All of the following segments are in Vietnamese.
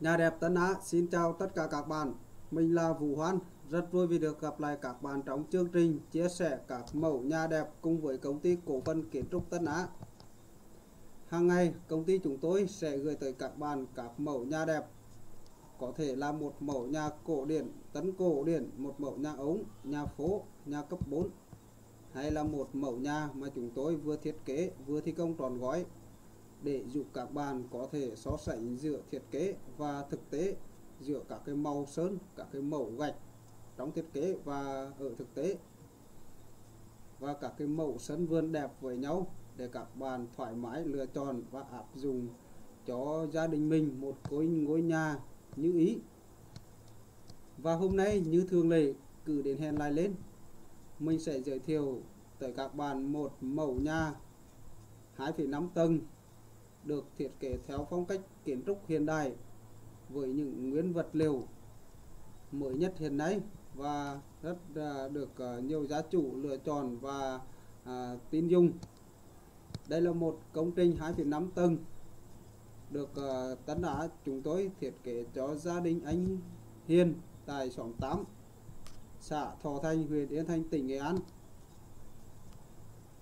Nhà đẹp Tân Á xin chào tất cả các bạn. Mình là Vũ Hoan, rất vui vì được gặp lại các bạn trong chương trình chia sẻ các mẫu nhà đẹp cùng với công ty cổ phần kiến trúc Tân Á. Hàng ngày, công ty chúng tôi sẽ gửi tới các bạn các mẫu nhà đẹp. Có thể là một mẫu nhà cổ điển, tấn cổ điển, một mẫu nhà ống, nhà phố, nhà cấp 4 hay là một mẫu nhà mà chúng tôi vừa thiết kế vừa thi công tròn gói để giúp các bạn có thể so sánh giữa thiết kế và thực tế giữa các cái màu sơn các cái mẫu gạch trong thiết kế và ở thực tế và các cái mẫu sân vườn đẹp với nhau để các bạn thoải mái lựa chọn và áp dụng cho gia đình mình một ngôi ngôi nhà như ý. Và hôm nay như thường lệ cử đến hẹn lại lên mình sẽ giới thiệu tới các bạn một mẫu nhà 2,5 tầng được thiết kế theo phong cách kiến trúc hiện đại với những nguyên vật liệu mới nhất hiện nay và rất à, được à, nhiều giá chủ lựa chọn và à, tin dùng. Đây là một công trình 2,5 tầng được à, Tấn Á chúng tôi thiết kế cho gia đình anh Hiền tại xóm 8 xã Thọ Thanh huyện Yên Thanh tỉnh Nghệ An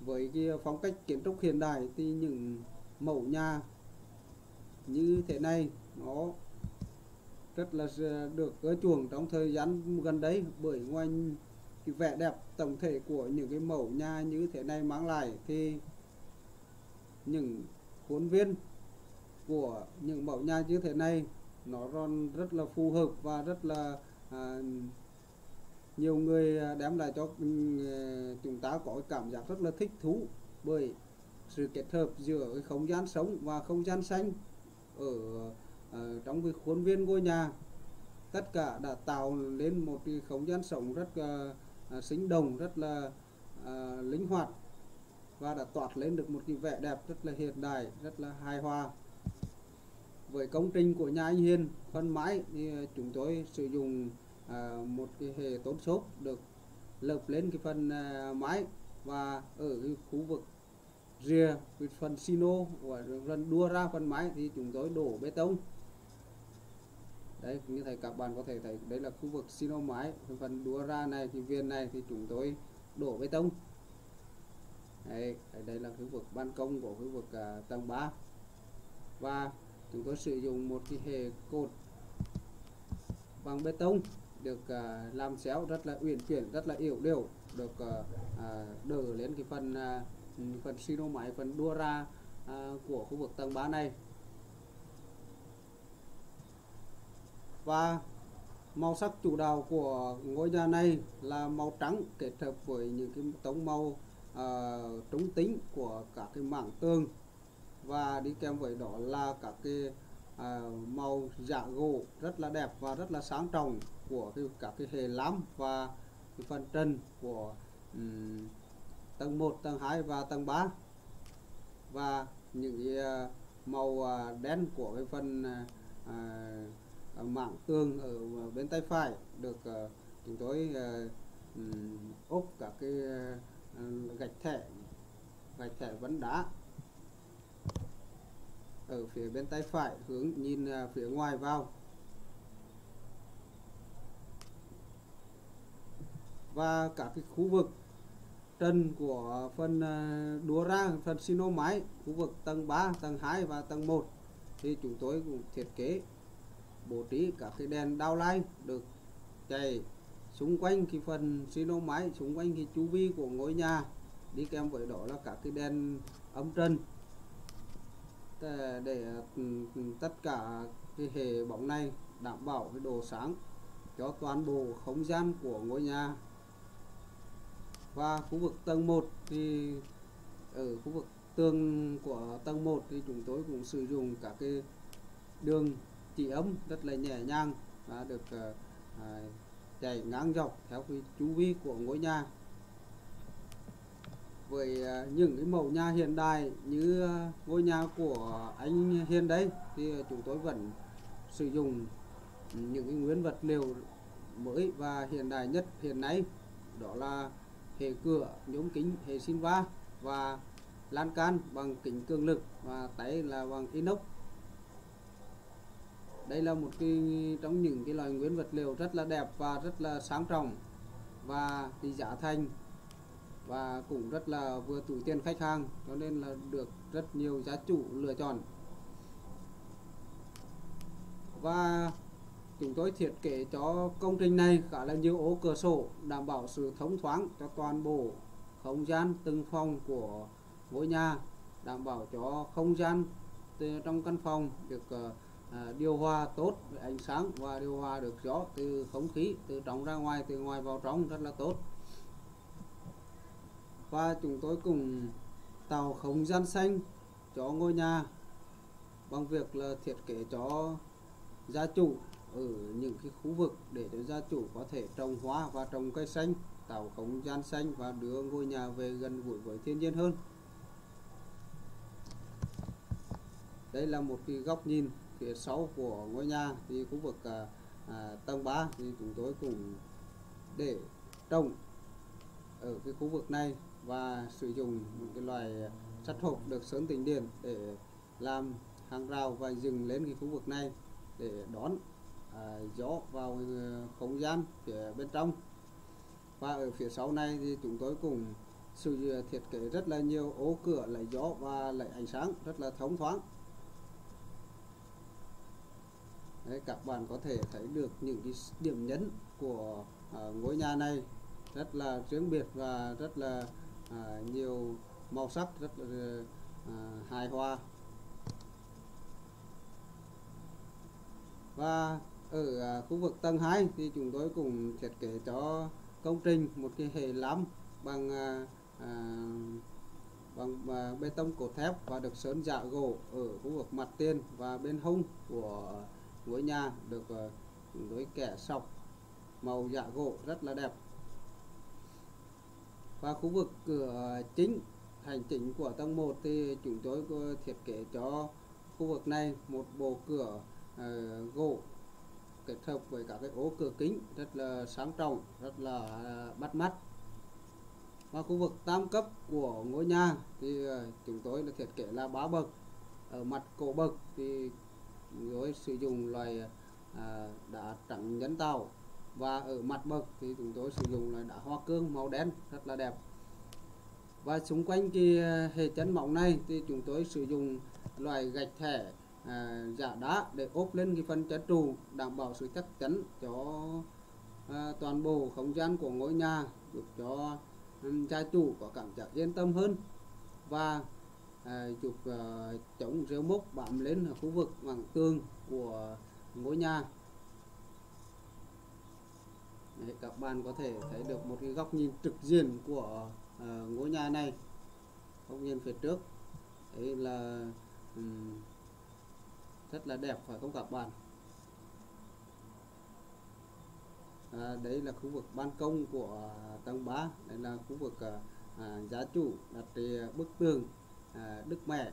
với cái phong cách kiến trúc hiện đại thì những mẫu nhà như thế này nó rất là được ưa chuộng trong thời gian gần đấy bởi ngoài cái vẻ đẹp tổng thể của những cái mẫu nhà như thế này mang lại thì những khuôn viên của những mẫu nhà như thế này nó còn rất là phù hợp và rất là à, nhiều người à, đem lại cho ừ, ờ, chúng ta có cảm giác rất là thích thú bởi sự kết hợp giữa cái không gian sống và không gian xanh ở, ở trong cái khuôn viên ngôi nhà. Tất cả đã tạo lên một cái không gian sống rất uh, sinh động rất là uh, linh hoạt và đã toát lên được một cái vẻ đẹp rất là hiện đại rất là hài hòa. Với công trình của nhà anh Hiền phân mái thì chúng tôi sử dụng à, một cái hệ tốn xốp được lợp lên cái phần à, mái và ở cái khu vực rìa cái phần sino và phần đua ra phần mái thì chúng tôi đổ bê tông. Đấy như thầy các bạn có thể thấy đấy là khu vực sino mái. Phần đua ra này thì viên này thì chúng tôi đổ bê tông. Đấy, đây là khu vực ban công của khu vực uh, tầng 3 và chúng tôi sử dụng một cái hệ cột bằng bê tông được uh, làm xéo rất là uyển chuyển rất là yếu đều được uh, uh, đỡ lên cái phần uh, phần sino máy phần đua ra à, của khu vực tầng 3 này. Và màu sắc chủ đạo của ngôi nhà này là màu trắng kết hợp với những cái tông màu à, trúng tính của các cái mảng tường. Và đi kèm với đó là các cái à, màu dạ gỗ rất là đẹp và rất là sáng trọng của cái, các cái hệ lám và cái phần trần của um, tầng 1, tầng 2 và tầng 3 và những cái màu ờ, đen của cái phần ờ, mảng tường ở bên tay phải được chúng tôi ốp các cái gạch thẻ gạch thẻ vấn đá ở phía bên tay phải hướng nhìn phía ngoài vào. Và các cái khu vực trần của phần à, đua ra phần sino máy khu vực tầng 3, tầng 2 và tầng 1 thì chúng tôi cũng thiết kế bố trí các cái đèn downlight được chạy xung quanh cái phần sino máy xung quanh cái chu vi của ngôi nhà. Đi kèm với đó là các cái đèn âm trần. Để à, tất cả cái hệ bóng này đảm bảo cái độ sáng cho toàn bộ không gian của ngôi nhà và khu vực tầng 1 thì ở khu vực tường của tầng 1 thì chúng tôi cũng sử dụng các cái đường chỉ ấm rất là nhẹ nhàng và được ờ, à, chạy ngang dọc theo cái chu vi của ngôi nhà. Với ờ, những cái mẫu nhà hiện đại như ờ, ngôi nhà của anh Hiền đây thì chúng tôi vẫn sử dụng những cái nguyên vật liệu mới và hiện đại nhất hiện nay đó là hệ cửa, nhôm kính, hệ sinh va và lan can bằng kính cường lực và tay là bằng inox. Đây là một cái, trong những cái loại nguyên vật liệu rất là đẹp và rất là sáng trọng và thì giá thành và cũng rất là vừa túi tiền khách hàng, cho nên là được rất nhiều giá chủ lựa chọn. Và chúng tôi thiết kế cho công trình này khá là nhiều ố cửa sổ đảm bảo sự thông thoáng cho toàn bộ không gian từng phòng của mỗi nhà đảm bảo cho không gian trong căn phòng được uh, điều hòa tốt với ánh sáng và điều hòa được gió từ không khí từ trong ra ngoài từ ngoài vào trong rất là tốt. Và chúng tôi cùng tạo không gian xanh cho ngôi nhà bằng việc là thiết kế cho gia chủ ở những cái khu vực để cho gia chủ có thể trồng hoa và trồng cây xanh tạo không gian xanh và đưa ngôi nhà về gần gũi với thiên nhiên hơn. Đây là một cái góc nhìn phía sau của ngôi nhà. Thì khu vực à, à, tầng 3 thì chúng tôi cũng để trồng ở cái khu vực này và sử dụng một cái loài sắt hộp được sơn tính điện để làm hàng rào và dừng lên cái khu vực này để đón à, gió vào ừ, không gian phía bên trong. Và ở phía sau này thì chúng tôi cùng sự ừ, thiết kế rất là nhiều ố cửa lấy gió và lấy ánh sáng rất là thông thoáng. Đấy, các bạn có thể thấy được những cái điểm nhấn của à, ngôi nhà này rất là riêng biệt và rất là à, nhiều màu sắc rất là ừ, à, hài hòa. Và ở à, khu vực tầng 2 thì chúng tôi cũng thiết kế cho công trình một cái hệ lắm bằng à, à, bằng à, bê tông cột thép và được sơn dạ gỗ ở khu vực mặt tiền và bên hông của ngôi nhà được à, chúng tôi kẻ sọc màu dạ gỗ rất là đẹp. Và khu vực cửa chính hành chính của tầng 1 thì chúng tôi thiết kế cho khu vực này một bộ cửa uh, gỗ kết hợp với các cái ố cửa kính rất là sáng trọng, rất là à, bắt mắt. Và khu vực tam cấp của ngôi nhà thì à, chúng tôi là thiết kế là ba bậc. Ở mặt cổ bậc thì rồi sử dụng loại à, đá trắng nhân tạo. Và ở mặt bậc thì chúng tôi sử dụng là đá hoa cương màu đen rất là đẹp. Và xung quanh cái hệ chắn mỏng này thì chúng tôi sử dụng loại gạch thẻ à, giả đá để ốp lên cái phần trái trụ đảm bảo sự chắc chắn cho à, toàn bộ không gian của ngôi nhà giúp cho um, gia chủ có cảm giác yên tâm hơn. Và à, chụp à, chống rêu mốc bám lên ở khu vực mảng tường của ngôi nhà. Đấy, các bạn có thể thấy được một cái góc nhìn trực diện của à, ngôi nhà này. Góc nhìn phía trước. Đấy là um, rất là đẹp phải không các bạn à, đấy là khu vực ban công của tầng 3 đây là khu vực à, à giá chủ đặt à, bức tường à, Đức Mẹ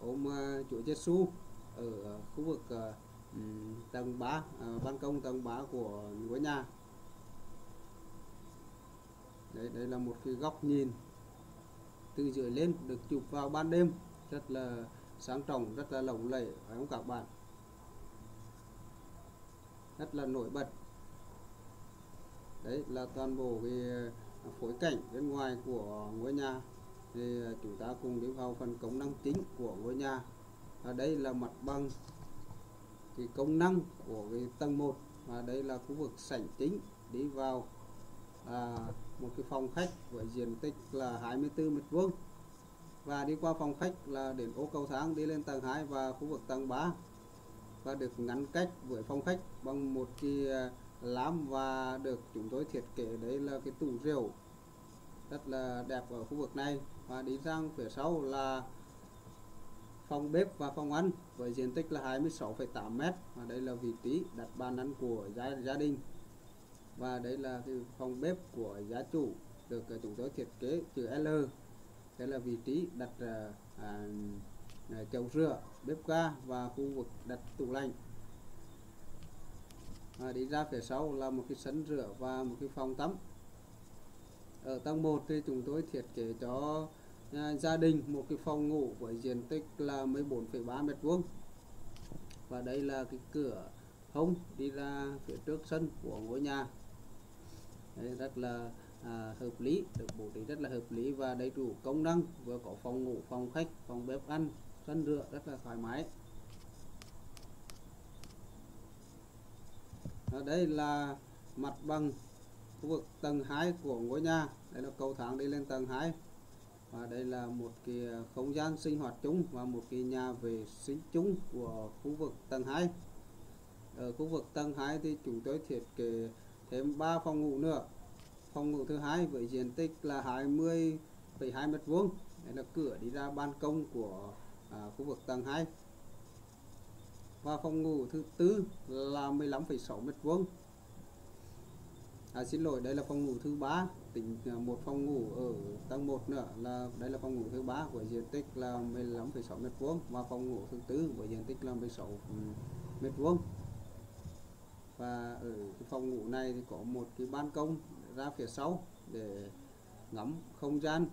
ôm à, Chúa Giêsu ở khu vực à, tầng 3 à, ban công tầng 3 của ngôi nhà. Đây đây là một cái góc nhìn từ dưới lên được chụp vào ban đêm rất là sáng trọng rất là lộng lẫy phải không các bạn? Rất là nổi bật. Đấy là toàn bộ cái à, phối cảnh bên ngoài của ngôi nhà. Thì à, chúng ta cùng đi vào phần công năng chính của ngôi nhà. Ở đây là mặt bằng thì công năng của cái tầng 1 và đây là khu vực sảnh chính đi vào à, một cái phòng khách với diện tích là 24 mét vuông và đi qua phòng khách là đến ô cầu thang đi lên tầng 2 và khu vực tầng 3 và được ngăn cách với phòng khách bằng một cái à, lám và được chúng tôi thiết kế đấy là cái tủ rượu rất là đẹp ở khu vực này. Và đi sang phía sau là phòng bếp và phòng ăn với diện tích là 26,8 mét. Và đây là vị trí đặt bàn ăn của gia, gia đình. Và đây là cái phòng bếp của gia chủ được à, chúng tôi thiết kế chữ L đây là vị trí đặt ờ, à, à, chậu rửa bếp ga và khu vực đặt tủ lạnh. À, đi ra phía sau là một cái sân rửa và một cái phòng tắm. Ở tầng 1 thì chúng tôi thiết kế cho à, gia đình một cái phòng ngủ với diện tích là 14,3 mét vuông. Và đây là cái cửa hông đi ra phía trước sân của ngôi nhà. Đây rất là à, hợp lý được bố trí rất là hợp lý và đầy đủ công năng vừa có phòng ngủ phòng khách phòng bếp ăn sân rửa rất là thoải mái. Ở đây là mặt bằng khu vực tầng 2 của ngôi nhà. Đây là cầu thang đi lên tầng 2 và đây là một cái không gian sinh hoạt chung và một cái nhà vệ sinh chung của khu vực tầng 2 ở khu vực tầng 2 thì chúng tôi thiết kế thêm 3 phòng ngủ nữa phòng ngủ thứ hai với diện tích là 20,2 mét vuông. Đây là cửa đi ra ban công của à, khu vực tầng 2 và phòng ngủ thứ tư là 15,6 mét vuông. À, xin lỗi đây là phòng ngủ thứ ba. Tính à, một phòng ngủ ở tầng 1 nữa là đây là phòng ngủ thứ ba với diện tích là 15,6 mét vuông và phòng ngủ thứ tư với diện tích là 16 ừ, mét vuông. Và ở cái phòng ngủ này thì có một cái ban công ra phía sau để ngắm không gian.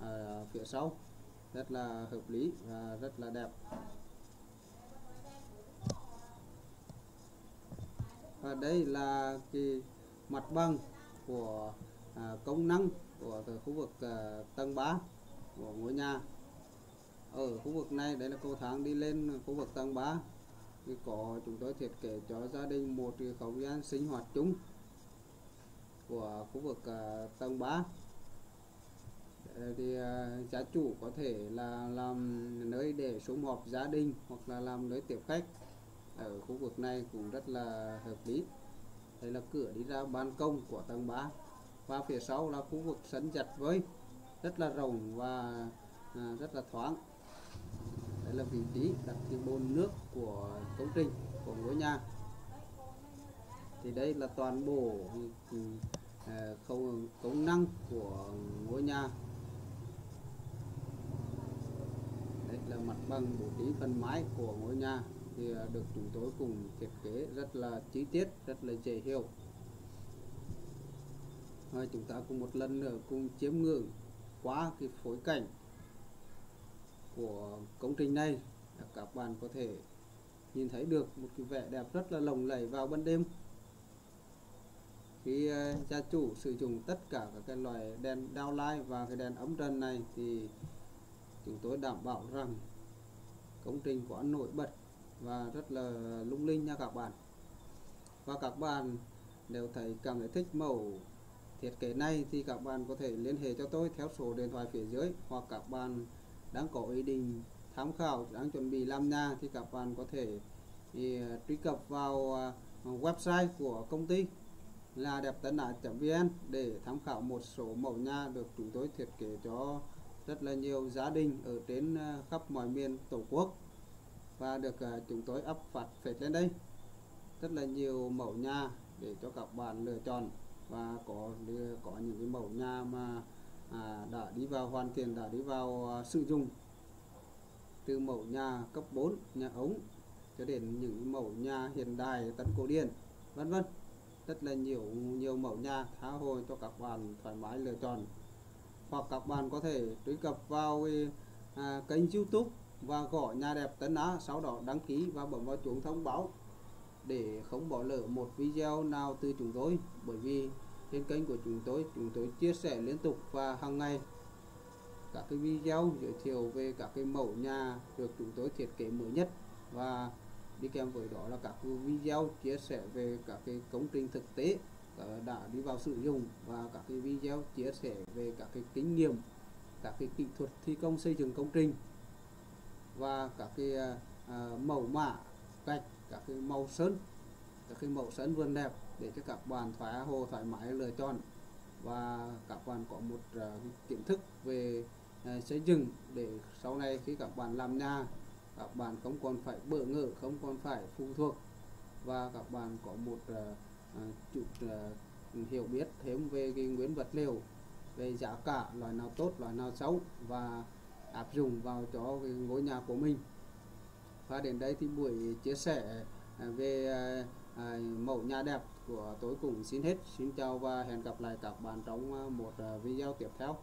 À, phía sau rất là hợp lý và rất là đẹp. Và đây là cái mặt bằng của à, công năng của khu vực à, tầng 3 của ngôi nhà. Ở khu vực này đấy là cầu thang đi lên khu vực tầng 3 thì có chúng tôi thiết kế cho gia đình một cái không gian sinh hoạt chung của khu vực uh, tầng 3 ờ, thì uh, gia chủ có thể là làm nơi để sum họp gia đình hoặc là làm nơi tiếp khách ở khu vực này cũng rất là hợp lý. Đây là cửa đi ra ban công của tầng 3 và phía sau là khu vực sân giặt với rất là rộng và à, rất là thoáng. Đây là vị trí đặt cái bồn nước của công trình của ngôi nhà. Thì đây là toàn bộ ừ, công không công năng của ngôi nhà. Đây là mặt bằng bố trí phần mái của ngôi nhà, thì ờ, được chúng tôi cùng thiết kế rất là chi tiết, rất là dễ hiểu. Rồi chúng ta cùng một lần nữa cùng chiếm ngưỡng qua cái phối cảnh của công trình này các bạn có thể nhìn thấy được một cái vẻ đẹp rất là lồng lẫy vào ban đêm khi ờ, gia chủ sử dụng tất cả các cái loại đèn downlight và cái đèn ống trần này thì chúng tôi đảm bảo rằng công trình quá nổi bật và rất là lung linh nha các bạn. Và các bạn nếu thấy cảm thấy thích mẫu thiết kế này thì các bạn có thể liên hệ cho tôi theo số điện thoại phía dưới hoặc các bạn đang có ý định tham khảo đang chuẩn bị làm nhà thì các bạn có thể thì, truy cập vào ờ, website của công ty là đẹp tân vn để tham khảo một số mẫu nhà được chúng tôi thiết kế cho rất là nhiều gia đình ở trên ờ, khắp mọi miền tổ quốc. Và được ờ, chúng tôi ấp phát phết lên đây. Rất là nhiều mẫu nhà để cho các bạn lựa chọn và có có những cái mẫu nhà mà à, đã đi vào hoàn thiện đã đi vào à, sử dụng. Từ mẫu nhà cấp 4 nhà ống cho đến những mẫu nhà hiện đại tận cổ điển vân vân rất là nhiều nhiều mẫu nhà tha hồ cho các bạn thoải mái lựa chọn. Hoặc các bạn có thể truy cập vào à, kênh youtube và gõ nhà đẹp tấn Á sau đó đăng ký và bấm vào chuông thông báo để không bỏ lỡ một video nào từ chúng tôi. Bởi vì trên kênh của chúng tôi chúng tôi chia sẻ liên tục và hàng ngày. Các cái video giới thiệu về các cái mẫu nhà được chúng tôi thiết kế mới nhất và đi kèm với đó là các video chia sẻ về các cái công trình thực tế ờ, đã đi vào sử dụng và các cái video chia sẻ về các cái kinh nghiệm các cái kỹ thuật thi công xây dựng công trình và các cái à, mẫu mã gạch các cái màu sơn các cái mẫu sơn vườn đẹp để cho các bạn thoải hồ thoải mái lựa chọn. Và các bạn có một uh, kiến thức về uh, xây dựng để sau này khi các bạn làm nhà các bạn không còn phải bỡ ngỡ không còn phải phụ thuộc và các bạn có một uh, chút uh, hiểu biết thêm về cái nguyên vật liệu về giá cả loại nào tốt loại nào xấu và áp dụng vào cho cái ngôi nhà của mình. Và đến đây thì buổi chia sẻ về mẫu nhà đẹp của tôi cũng xin hết. Xin chào và hẹn gặp lại các bạn trong một video tiếp theo.